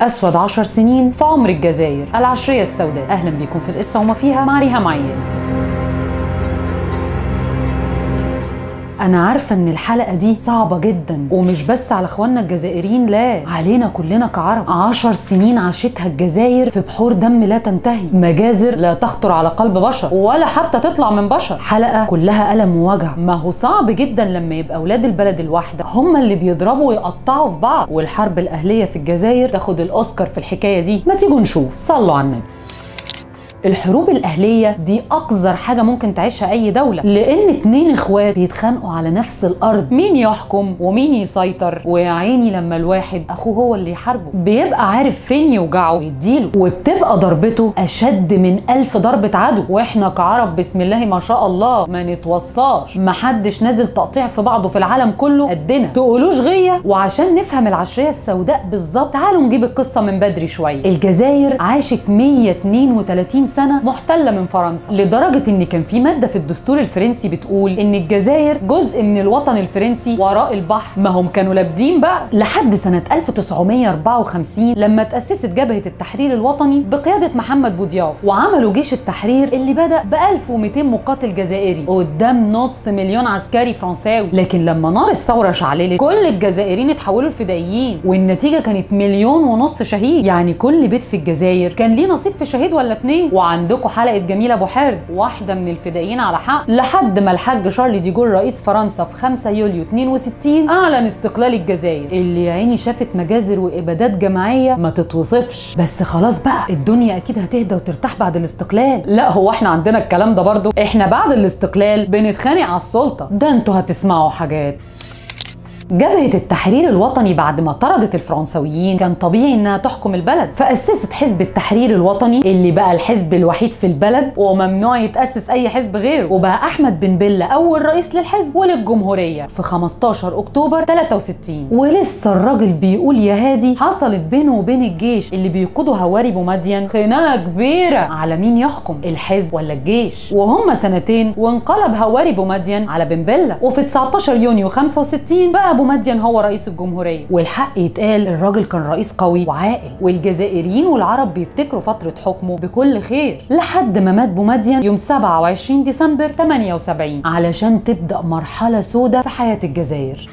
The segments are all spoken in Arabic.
أسود عشر سنين في عمر الجزائر. العشرية السوداء. أهلا بيكم في القصة وما فيها مع ريهام عيان. أنا عارفة إن الحلقة دي صعبة جدا ومش بس على إخواننا الجزائريين لا علينا كلنا كعرب. عشر سنين عاشتها الجزائر في بحور دم لا تنتهي. مجازر لا تخطر على قلب بشر ولا حتى تطلع من بشر. حلقة كلها ألم ووجع. ما هو صعب جدا لما يبقى أولاد البلد الواحدة هم اللي بيضربوا ويقطعوا في بعض. والحرب الأهلية في الجزائر تاخد الأوسكار في الحكاية دي. ما تيجوا نشوف. صلوا على النبي. الحروب الأهلية دي أقذر حاجة ممكن تعيشها أي دولة لأن اتنين إخوات بيتخانقوا على نفس الأرض. مين يحكم ومين يسيطر؟ ويا عيني لما الواحد أخوه هو اللي يحاربه. بيبقى عارف فين يوجعه ويديله وبتبقى ضربته أشد من ألف ضربة عدو. وإحنا كعرب بسم الله ما شاء الله ما نتوصاش. محدش نازل تقطيع في بعضه في العالم كله قدنا. تقولوش غية وعشان نفهم العشرية السوداء بالظبط تعالوا نجيب القصة من بدري شوية. الجزائر عاشت 132 سنة محتلة من فرنسا لدرجة إن كان في مادة في الدستور الفرنسي بتقول إن الجزائر جزء من الوطن الفرنسي وراء البحر. ما هم كانوا لابدين بقى؟ لحد سنة 1954 لما تأسست جبهة التحرير الوطني بقيادة محمد بوضياف وعملوا جيش التحرير اللي بدأ ب 1200 مقاتل جزائري قدام نص مليون عسكري فرنساوي. لكن لما نار الثورة شعللت كل الجزائريين اتحولوا لفدائيين والنتيجة كانت مليون ونص شهيد. يعني كل بيت في الجزائر كان ليه نصيب في شهيد ولا اتنين؟ وعندكم حلقة جميلة أبو حارد واحدة من الفدائيين على حق. لحد ما الحاج شارل دي جول رئيس فرنسا في 5 يوليو 62 أعلن استقلال الجزائر. اللي يا عيني شافت مجازر وإبادات جماعية ما تتوصفش. بس خلاص بقى الدنيا أكيد هتهدى وترتاح بعد الاستقلال. لا هو إحنا عندنا الكلام ده برضو إحنا بعد الاستقلال بنتخانق على السلطة. ده أنتوا هتسمعوا حاجات. جبهة التحرير الوطني بعد ما طردت الفرنسويين كان طبيعي إنها تحكم البلد فأسست حزب التحرير الوطني اللي بقى الحزب الوحيد في البلد وممنوع يتأسس أي حزب غيره وبقى أحمد بن بلة أول رئيس للحزب وللجمهورية في 15 أكتوبر 63 ولسه الراجل بيقول يا هادي حصلت بينه وبين الجيش اللي بيقوده هواري بومدين خناقة كبيرة على مين يحكم الحزب ولا الجيش؟ وهم سنتين وانقلب هواري بومدين على بن بلة وفي 19 يونيو 65 بقى ابو مدين هو رئيس الجمهورية. والحق يتقال الراجل كان رئيس قوي وعاقل. والجزائريين والعرب بيفتكروا فترة حكمه بكل خير لحد ما مات بومدين يوم 27 ديسمبر 78 علشان تبدأ مرحلة سوداء في حياة الجزائر.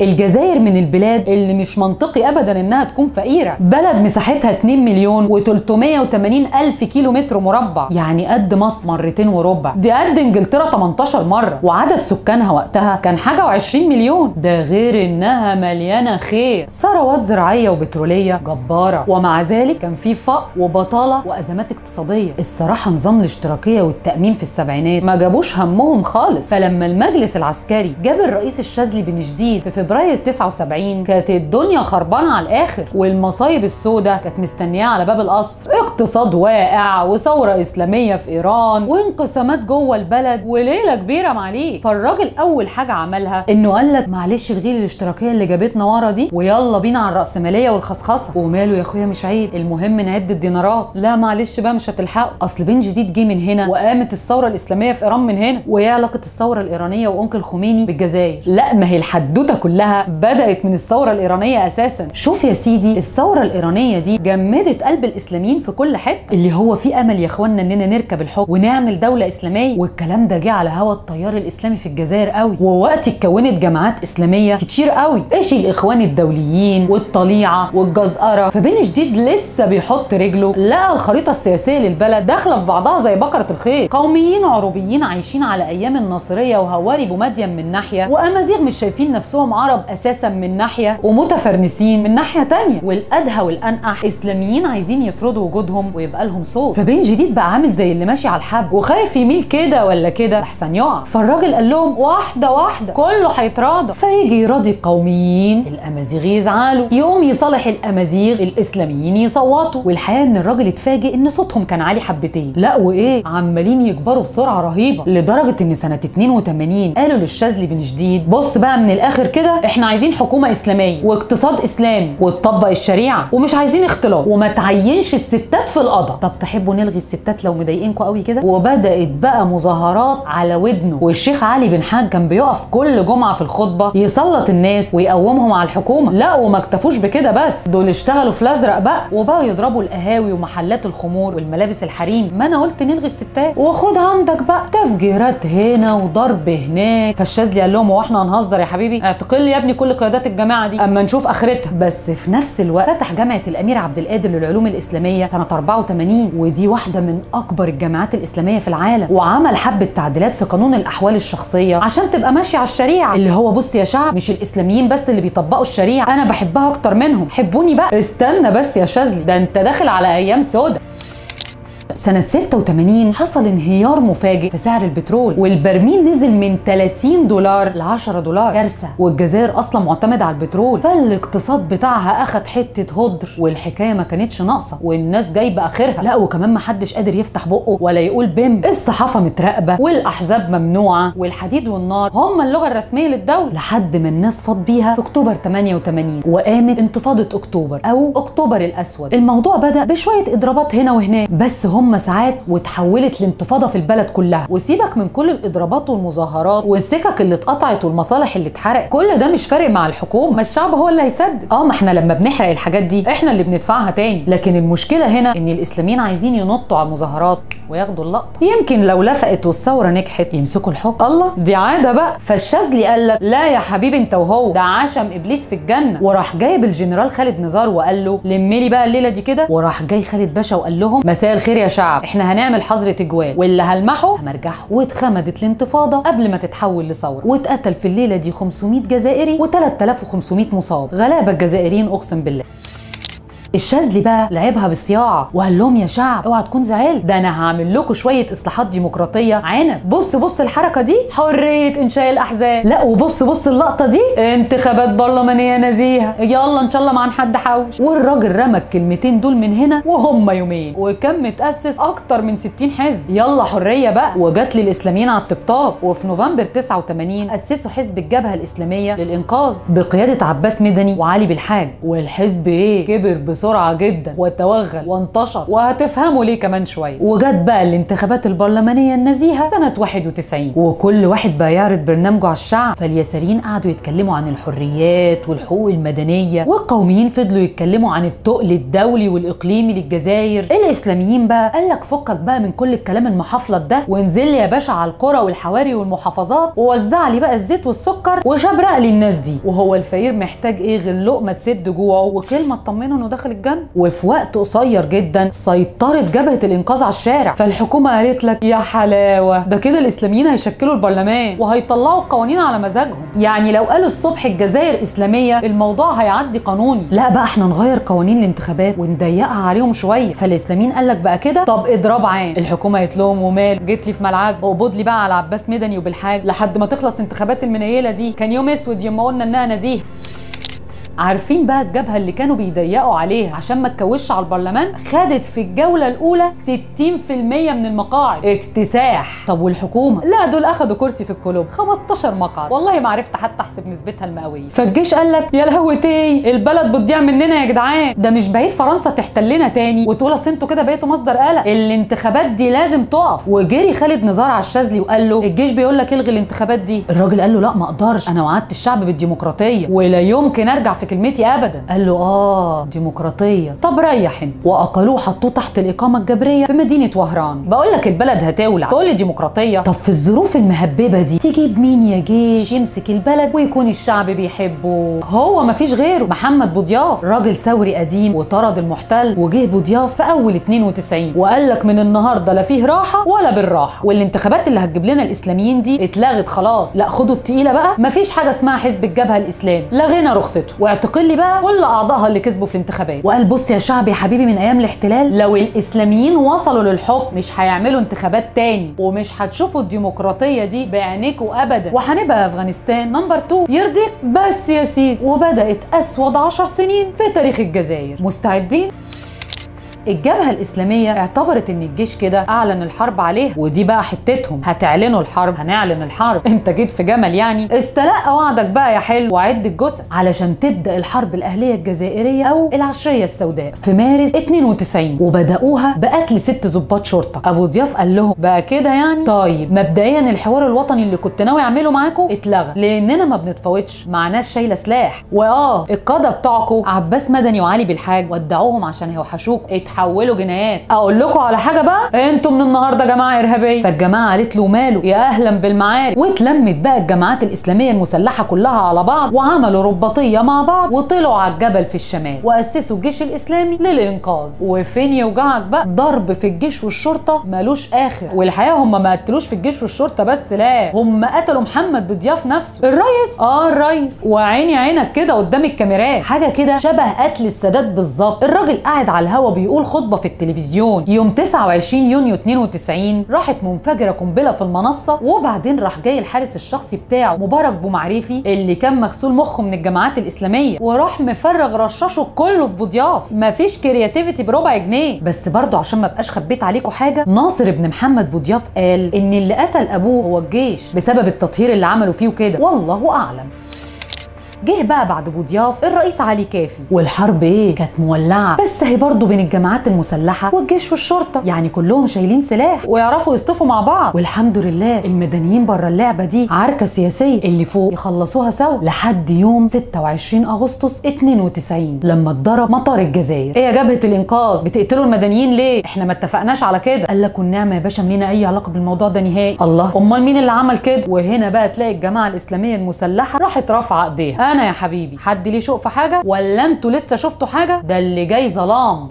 الجزائر من البلاد اللي مش منطقي ابدا إنها تكون فقيرة. بلد مساحتها 2 مليون و380 ألف كيلو متر مربع. يعني قد مصر مرتين وربع. دي قد إنجلترا 18 مرة. وعدد سكانها وقتها كان حاجة و20 مليون. ده غير إنها مليانة خير. ثروات زراعية وبترولية جبارة. ومع ذلك كان في فقر وبطالة وأزمات اقتصادية. الصراحة نظام الاشتراكية والتأمين في السبعينات ما جابوش همهم خالص. فلما المجلس العسكري جاب الرئيس الشاذلي بن جديد في فبراير 79 كانت الدنيا خربانة على الآخر والمصايب السوداء كانت مستنياه على باب القصر. اقتصاد واقع وثورة إسلامية في إيران وانقسامات جوه البلد وليلة كبيرة معليه فالراجل أول حاجة عملها إنه قال لك معلش الغي الاشتراكية اللي جابتنا ورا دي ويلا بينا على الرأسمالية والخصخصة. وماله يا أخويا مش عيب المهم نعد الدينارات. لا معلش بقى مش هتلحقوا أصل بن جديد جه من هنا وقامت الثورة الإسلامية في إيران من هنا وايه علاقة الثورة الإيرانية وأنكل خميني بالجزائر. لا ما هي الحدوتة كلها بدأت من الثورة الإيرانية أساسا. شوف يا سيدي الثورة الإيرانية دي جمدت قلب الإسلاميين في كل حتة. اللي هو في أمل يا إخوانا إننا نركب الحكم ونعمل دولة إسلامية. والكلام ده جه على هوا التيار الإسلامي في الجزائر قوي. ووقت اتكونت جماعات إسلامية كتير قوي. إيش الإخوان الدوليين والطليعة والجزأرة؟ فبين جديد لسه بيحط رجله لقى الخريطة السياسية للبلد داخلة في بعضها زي بقرة الخير. قوميين عربيين عايشين على أيام الناصرية وهواري بومدين من ناحية وأمازيغ مش شايفين نفسهم عرب أساسا من ناحية ومتفرنسين من ناحية تانية. والأدهى والأنقح إسلاميين عايزين يفرضوا وجودهم ويبقى لهم صوت. فبين جديد بقى عامل زي اللي ماشي على الحب وخايف يميل كده ولا كده؟ أحسن يقع. فالراجل قال لهم واحدة واحدة كله هيتراضى. فيجي يراضي القوميين الامازيغ يزعلوا. يقوم يصالح الأمازيغ الإسلاميين يصوتوا. والحقيقة إن الراجل اتفاجئ إن صوتهم كان عالي حبتين. لا وإيه؟ عمالين يكبروا بسرعة رهيبة. لدرجة إن سنة 82 قالوا للشاذلي بن جديد بص بقى من الآخر كده إحنا عايزين حكومة إسلامية واقتصاد إسلامي وتطبق الشريعة ومش عايزين اختلاط وما تعينش الستات في القضاء. طب تحبوا نلغي الستات لو مضايقينكم قوي كده؟ وبدأت بقى مظاهرات على ودنه. والشيخ علي بن حاج كان بيقف كل جمعة في الخطبة يسلط الناس ويقومهم على الحكومة. لا وما اكتفوش بكده بس. دول اشتغلوا في الأزرق بقى وبقوا يضربوا القهاوي ومحلات الخمور والملابس الحريم. ما أنا قلت نلغي الستات. وخد عندك بقى تفجيرات هنا وضرب هناك. فالشاذلي قال لهم هو إحنا هنهزر يا حبيبي؟ اعتقل لي يا ابني كل قيادات الجماعة دي. أما نشوف آخرتها. بس في نفس الوقت فتح جامعة الأمير عبد القادر للعلوم الإسلامية سنة 84 ودي واحدة من أكبر الجامعات الإسلامية في العالم. وعمل حبه تعديلات في قانون الأحوال الشخصية عشان تبقى ماشية على الشريعة. اللي هو بص يا شعب مش الإسلاميين بس اللي بيطبقوا الشريعة. أنا بحبها أكتر منهم. حبوني بقى. استنى بس يا شاذلي. ده أنت داخل على أيام سودة. سنة 86 حصل انهيار مفاجئ في سعر البترول والبرميل نزل من 30 دولار ل 10 دولار كارثة. والجزائر أصلا معتمدة على البترول فالاقتصاد بتاعها أخد حتة هدر والحكاية ما كانتش ناقصة والناس جايبة آخرها. لا وكمان ما حدش قادر يفتح بقه ولا يقول بم الصحافة متراقبة والأحزاب ممنوعة والحديد والنار هم اللغة الرسمية للدولة. لحد ما الناس فاض بيها في أكتوبر 88 وقامت انتفاضة أكتوبر أو أكتوبر الأسود. الموضوع بدأ بشوية إضرابات هنا وهناك بس هم ساعات وتحولت لانتفاضة في البلد كلها. وسيبك من كل الإضرابات والمظاهرات والسكك اللي اتقطعت والمصالح اللي اتحرقت كل ده مش فارق مع الحكومة. ما الشعب هو اللي هيسدد آه ما إحنا لما بنحرق الحاجات دي إحنا اللي بندفعها تاني. لكن المشكلة هنا إن الإسلاميين عايزين ينطوا على المظاهرات وياخدوا اللقطة. يمكن لو لفقت والثورة نجحت يمسكوا الحكم. الله دي عادة بقى. فالشاذلي قال لك لا يا حبيبي انت وهو. ده عشم إبليس في الجنة. وراح جايب الجنرال خالد نزار وقال له لملي بقى الليلة دي كده. وراح جاي خالد باشا وقال لهم مساء الخير يا شعب إحنا هنعمل حظر تجوال واللي هلمحه همرجحه واتخمدت الانتفاضه قبل ما تتحول لثورة واتقتل في الليلة دي 500 جزائري و3500 مصاب غلابة الجزائريين أقسم بالله. الشاذلي بقى لعبها بالصياعة وقال لهم يا شعب اوعى تكون زعلت. ده أنا هعمل لكم شوية اصلاحات ديمقراطية. عنب. بص بص الحركة دي. حرية إنشاء الأحزاب. لا وبص بص اللقطة دي. انتخابات برلمانية نزيهه يلا إن شاء الله ما عن حد حوش. والراجل رمى الكلمتين دول من هنا وهم يومين. وكان متأسس أكتر من 60 حزب. يلا حرية بقى. وجات لي الاسلاميين على الطبطاب وفي نوفمبر 89 أسسوا حزب الجبهة الإسلامية للإنقاذ بقيادة عباس مدني وعلي بالحاج. والحزب إيه؟ كبر بسرعة جدا وتوغل وانتشر وهتفهموا ليه كمان شوية. وجت بقى الانتخابات البرلمانية النزيهة سنة 91 وكل واحد بقى يعرض برنامجه على الشعب. فاليساريين قعدوا يتكلموا عن الحريات والحقوق المدنية والقوميين فضلوا يتكلموا عن التقل الدولي والإقليمي للجزائر. الإسلاميين بقى قال لك فكك بقى من كل الكلام المحفلط ده وانزل لي يا باشا على القرى والحواري والمحافظات ووزع لي بقى الزيت والسكر وشبرق الناس دي. وهو الفقير محتاج إيه غير لقمة تسد جوعه؟ وكلمة تطمنه إنه داخل الجنه وفي وقت قصير جدا سيطرت جبهة الإنقاذ على الشارع. فالحكومة قالت لك يا حلاوة ده كده الإسلاميين هيشكلوا البرلمان وهيطلعوا القوانين على مزاجهم. يعني لو قالوا الصبح الجزائر إسلامية الموضوع هيعدي قانوني. لا بقى إحنا نغير قوانين الانتخابات ونضيقها عليهم شوية. فالإسلاميين قال لك بقى كده طب اضراب عام. الحكومة قالت لهم ومال جيت لي في ملعب اقبض لي بقى على عباس مدني وبالحاج لحد ما تخلص انتخابات المنيلة دي. كان يوم أسود يوم ما قلنا إنها نزيهه عارفين بقى الجبهة اللي كانوا بيضيقوا عليها عشان ما تكوش على البرلمان؟ خدت في الجولة الأولى 60% من المقاعد. اكتساح. طب والحكومة؟ لا دول أخدوا كرسي في الكلوب 15 مقعد. والله ما عرفت حتى أحسب نسبتها المئوية. فالجيش قال لك يا لهوتي البلد بتضيع مننا يا جدعان. ده مش بعيد فرنسا تحتلنا تاني. وتقول أصل أنتوا كده بقيتوا مصدر قلق. الانتخابات دي لازم تقف. وجري خالد نزار على الشاذلي وقال له الجيش بيقول لك الغي الانتخابات دي. الراجل قال له لا ما أقدرش. أنا وعدت الشعب بالديمقراطية. ولا يمكن أرجع في كلمتي ابدا. قال له آه ديمقراطية. طب ريح أنت. وأقلوه حطوه تحت الإقامة الجبرية في مدينة وهران. بقول لك البلد هتولع. تقول لي ديمقراطية. طب في الظروف المهببة دي تجيب مين يا جيش؟ يمسك البلد ويكون الشعب بيحبه. هو مفيش غيره. محمد بوضياف. راجل ثوري قديم وطرد المحتل وجه بوضياف في أول 92 وقال لك من النهارده لا فيه راحة ولا بالراحة. والانتخابات اللي هتجيب لنا الإسلاميين دي اتلغت خلاص. لا خدوا التقيلة بقى. مفيش حاجة اسمها حزب الجبهة الإسلامي. لغينا رخصته. واعتقل لي بقى كل اعضائها اللي كسبوا في الانتخابات. وقال بص يا شعب يا حبيبي من أيام الاحتلال لو الاسلاميين وصلوا للحكم مش هيعملوا انتخابات تاني ومش هتشوفوا الديمقراطية دي بعينيكوا ابدا. وهنبقى أفغانستان نمبر 2 يرضيك بس يا سيدي. وبدأت أسود 10 سنين في تاريخ الجزائر. مستعدين؟ الجبهة الإسلامية اعتبرت إن الجيش كده أعلن الحرب عليها ودي بقى حتتهم. هتعلنوا الحرب هنعلن الحرب. أنت جيت في جمل يعني. استلقى وعدك بقى يا حلو. وعد الجثث علشان تبدأ الحرب الأهلية الجزائرية أو العشرية السوداء في مارس 92 وبدأوها بقتل ست ضباط شرطة. أبو ضياف قال لهم بقى كده يعني؟ طيب مبدئيا الحوار الوطني اللي كنت ناوي أعمله معاكم اتلغى لأننا ما بنتفاوضش مع ناس شايلة سلاح. وآه القادة بتوعكم عباس مدني وعلي بالحاج ودعوهم عشان هيوحشوك اتحولوا جنايات أقول لكم على حاجة بقى؟ أنتوا من النهارده جماعة إرهابية. فالجماعة قالت له ماله؟ يا أهلا بالمعارك واتلمت بقى الجماعات الإسلامية المسلحة كلها على بعض وعملوا رباطية مع بعض وطلعوا على الجبل في الشمال وأسسوا الجيش الإسلامي للإنقاذ. وفين يوجعك بقى؟ ضرب في الجيش والشرطة ملوش آخر. والحقيقة هم ما قتلوش في الجيش والشرطة بس لا. هم قتلوا محمد بضياف نفسه. الريس؟ آه الريس. وعيني عينك كده قدام الكاميرات. حاجة كده شبه قتل السادات بالظبط. الراجل قاعد على الهوا بيقول خطبه في التلفزيون يوم 29 يونيو 92 راحت منفجرة قنبلة في المنصة وبعدين راح جاي الحارس الشخصي بتاعه مبارك بومعريفي اللي كان مغسول مخه من الجماعات الإسلامية وراح مفرغ رشاشه كله في بضياف مفيش creativity بربع جنيه. بس برضه عشان ما بقاش خبيت عليكم حاجة ناصر ابن محمد بوضياف قال إن اللي قتل أبوه هو الجيش بسبب التطهير اللي عملوا فيه وكده. والله أعلم. جه بقى بعد بوضياف الرئيس علي كافي. والحرب إيه؟ كانت مولعة. بس هي برضه بين الجماعات المسلحة والجيش والشرطة. يعني كلهم شايلين سلاح ويعرفوا يصطفوا مع بعض. والحمد لله المدنيين بره اللعبة دي عركة سياسية اللي فوق يخلصوها سوا لحد يوم 26 أغسطس 92 لما اتضرب مطار الجزائر. إيه يا جبهه الإنقاذ. بتقتلوا المدنيين ليه؟ إحنا ما اتفقناش على كده. قال لك والنعمة يا باشا ما لينا أي علاقة بالموضوع ده نهائي؟ الله. أمال مين اللي عمل كده؟ وهنا بقى تلاقي الجماعة الإسلامية المسلحة راحت رافعة إيديها. أنا يا حبيبي حد ليه شوق في حاجة؟ ولا أنتوا لسه شفتوا حاجة؟ ده اللي جاي ظلام.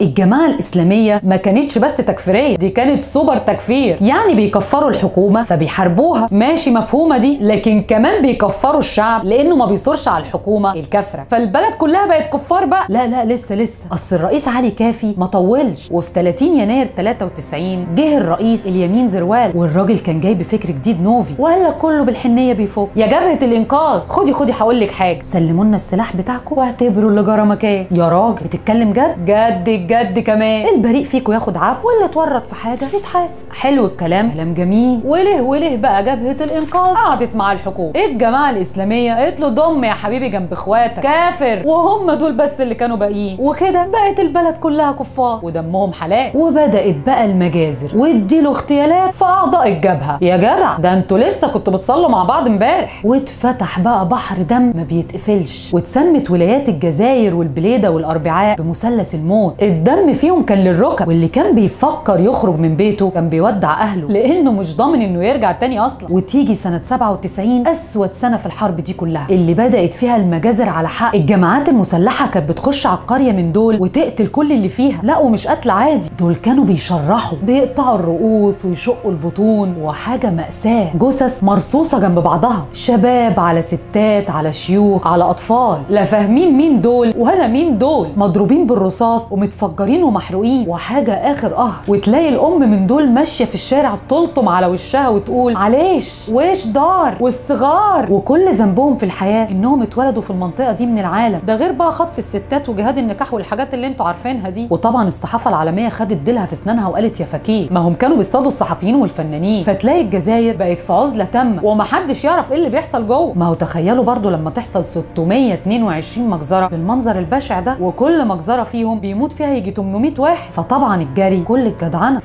الجماعة الإسلامية ما كانتش بس تكفيرية دي كانت سوبر تكفير. يعني بيكفروا الحكومة فبيحاربوها. ماشي مفهومة دي لكن كمان بيكفروا الشعب لأنه ما بيثورش على الحكومة الكافرة. فالبلد كلها بقت كفار بقى. لا لا لسه لسه. أصل الرئيس علي كافي ما طولش. وفي 30 يناير 93 جه الرئيس اليمين زروال والراجل كان جاي بفكر جديد نوفي. وقال لك كله بالحنية بيفوق. يا جبهة الإنقاذ خدي خدي هقول لك حاجة. سلموا لنا السلاح بتاعكم. واعتبروا اللي جرى مكان. يا راجل بتتكلم جد؟ جد جد كمان. البريء فيكم ياخد عفو. واللي اتورط في حاجة. يتحاسب. حلو الكلام. كلام جميل. وليه وليه بقى جبهة الإنقاذ. قعدت مع الحكومة الجماعة الإسلامية قالت له ضم يا حبيبي جنب إخواتك. كافر. وهم دول بس اللي كانوا باقيين. وكده بقت البلد كلها كفار. ودمهم حلال. وبدأت بقى المجازر. واديله اغتيالات في أعضاء الجبهة. يا جدع ده أنتوا لسه كنتوا بتصلوا مع بعض امبارح. واتفتح بقى بحر دم ما بيتقفلش. واتسمت ولايات الجزائر والبليدة والأربعاء بمثلث الموت. الدم فيهم كان للركب واللي كان بيفكر يخرج من بيته كان بيودع أهله لأنه مش ضامن إنه يرجع تاني أصلا. وتيجي سنة 97 أسود سنة في الحرب دي كلها اللي بدأت فيها المجازر على حق. الجماعات المسلحة كانت بتخش على القرية من دول وتقتل كل اللي فيها لا ومش قتل عادي. دول كانوا بيشرحوا بيقطعوا الرؤوس ويشقوا البطون وحاجة مأساة. جثث مرصوصة جنب بعضها. شباب على ستات على شيوخ على أطفال. لا فاهمين مين دول ولا مين دول. مضروبين بالرصاص ومتفجرين ومحروقين. وحاجة آخر آه وتلاقي الأم من دول ماشية في الشارع تلطم على وشها وتقول معلش وش دار؟ والصغار؟ وكل ذنبهم في الحياة إنهم اتولدوا في المنطقة دي من العالم. ده غير بقى خطف الستات وجهاد النكاح والحاجات اللي أنتوا عارفينها دي. وطبعا الصحافة العالمية خدت ديلها في أسنانها وقالت يا فكيه ما هم كانوا بيصطادوا الصحفيين والفنانين. فتلاقي الجزائر بقت في عزلة تامة ومحدش يعرف إيه اللي بيحصل جوه. ما هو تخيلوا برضو لما تحصل 622 مجزرة بالمنظر البشع ده وكل مجزرة فيهم بيموت فيها يجي 800 واحد فطبعا الجري كل الجدعنة.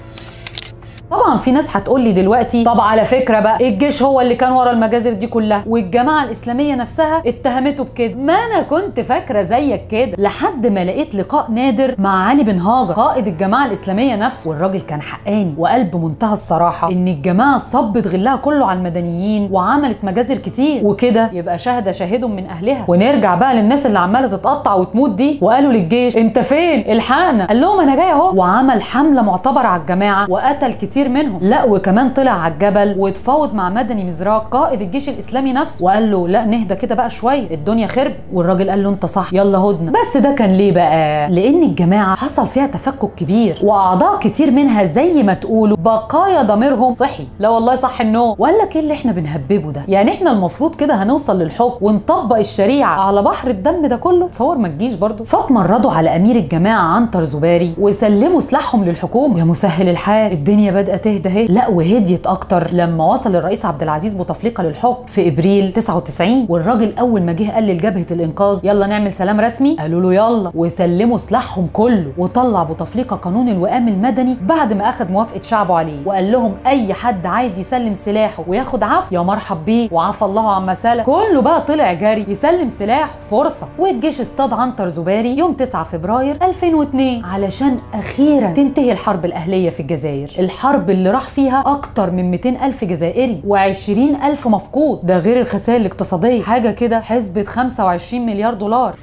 طبعا في ناس هتقول لي دلوقتي طب على فكرة بقى الجيش هو اللي كان ورا المجازر دي كلها والجماعة الإسلامية نفسها اتهمته بكده. ما أنا كنت فاكرة زيك كده لحد ما لقيت لقاء نادر مع علي بن هاجر قائد الجماعة الإسلامية نفسه. والراجل كان حقاني وقال بمنتهى الصراحة إن الجماعة صبت غلها كله على المدنيين وعملت مجازر كتير. وكده يبقى شهد شاهد من أهلها. ونرجع بقى للناس اللي عمالة تتقطع وتموت دي. وقالوا للجيش أنت فين؟ الحقنا. قال لهم أنا جاي أهو. وعمل حملة معتبرة على الجماعة وقتل كتير كتير منهم. لا وكمان طلع على الجبل واتفاوض مع مدني مزراق قائد الجيش الإسلامي نفسه. وقال له لا نهدى كده بقى شوية الدنيا خربت. والراجل قال له أنت صح يلا هدنه بس ده كان ليه بقى؟ لأن الجماعة حصل فيها تفكك كبير وأعضاء كتير منها زي ما تقولوا بقايا ضميرهم صحي. لا والله صح النوم وقال لك إيه اللي إحنا بنهببه ده؟ يعني إحنا المفروض كده هنوصل للحكم ونطبق الشريعة على بحر الدم ده كله؟ تصور ما تجيش برضه. فاتمردوا على أمير الجماعة عنتر زباري وسلموا سلاحهم للحكومة. يا مسهل الحال الدنيا بدات تهدى اهي لا وهديت أكتر. لما وصل الرئيس عبد العزيز بوتفليقه للحكم في إبريل 99 والراجل أول ما جه قال لجبهه الإنقاذ يلا نعمل سلام رسمي. قالوا له يلا. وسلموا سلاحهم كله. وطلع بوتفليقه قانون الوئام المدني بعد ما أخذ موافقة شعبه عليه. وقال لهم أي حد عايز يسلم سلاحه وياخد عفو يا مرحب بيه. وعفى الله عما سلف. كله بقى طلع جري يسلم سلاح فرصة. والجيش اصطاد عنتر زباري يوم 9 فبراير 2002 علشان أخيرا تنتهي الحرب الأهلية في الجزائر. الحرب اللي راح فيها أكتر من 200 ألف جزائري و20 ألف مفقود. ده غير الخسائر الاقتصادية. حاجة كده حسبة 25 مليار دولار.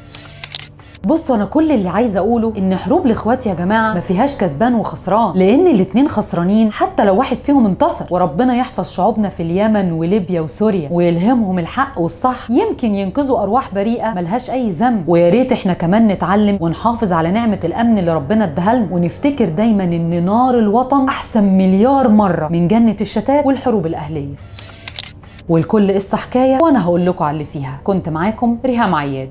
بصوا أنا كل اللي عايزة أقوله إن حروب الإخوات يا جماعة ما فيهاش كسبان وخسران لأن الاتنين خسرانين حتى لو واحد فيهم انتصر. وربنا يحفظ شعوبنا في اليمن وليبيا وسوريا ويلهمهم الحق والصح. يمكن ينقذوا أرواح بريئة ملهاش أي ذنب. ويا ريت إحنا كمان نتعلم ونحافظ على نعمة الأمن اللي ربنا اداها لنا ونفتكر دايما إن نار الوطن أحسن مليار مرة من جنة الشتات والحروب الأهلية. والكل قصة حكاية وأنا هقول لكم على اللي فيها. كنت معاكم ريهام عياد.